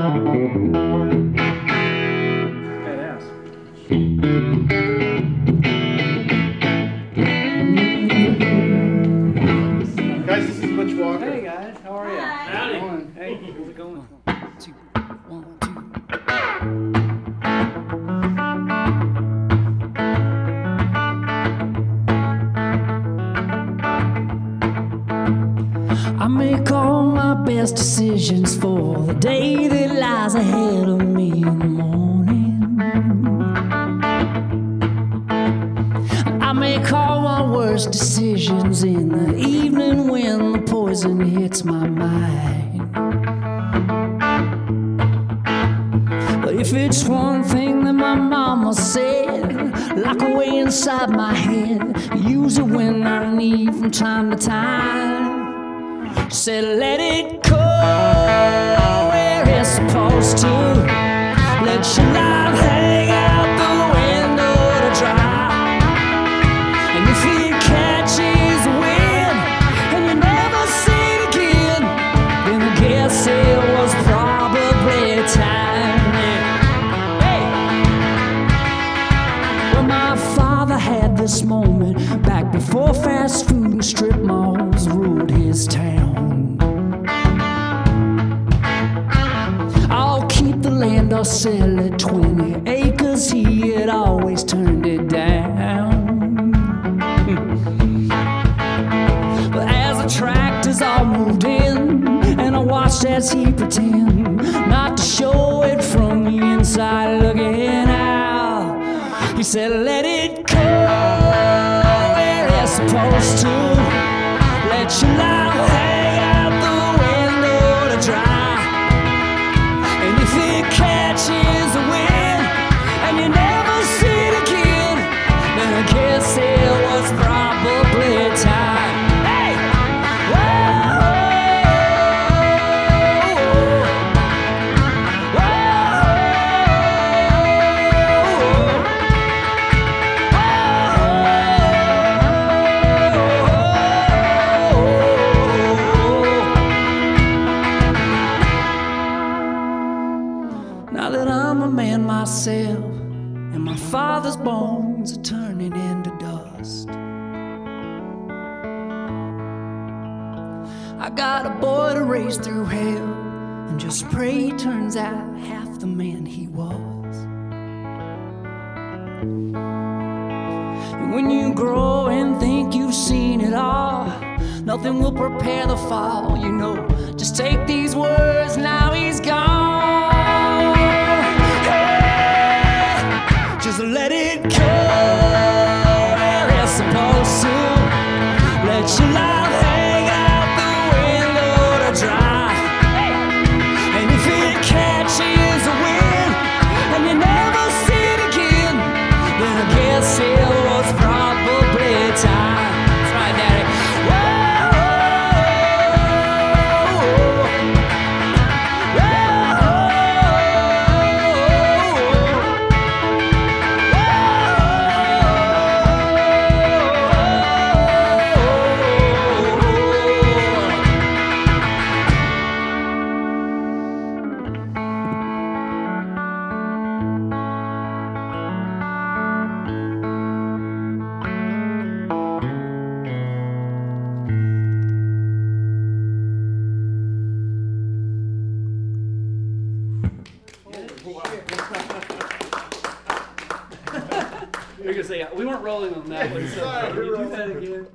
Badass. I make all my best decisions for the day that lies ahead of me in the morning. I make all my worst decisions in the evening when the poison hits my mind. But if it's one thing that my mama said, lock away inside my head, use it when I need from time to time. Said, let it go where it's supposed to. Let your life hang out the window to dry. And if it catches wind and you never see it again, then I guess it was probably time. Yeah. Hey! Well, my father had this moment back before fast food and strip malls ruled his town. Sell it 20 acres. He had always turned it down. But as the tractors all moved in, and I watched as he pretend not to show it from the inside looking out, he said, Let it go where it's supposed to. Let your life myself, and my father's bones are turning into dust. I got a boy to raise through hell, and just pray he turns out half the man he was. And when you grow and think you've seen it all, nothing will prepare the fall, you know. Just take these words, now Let your life You're gonna say we weren't rolling on that one, so Sorry, can you we're do that again?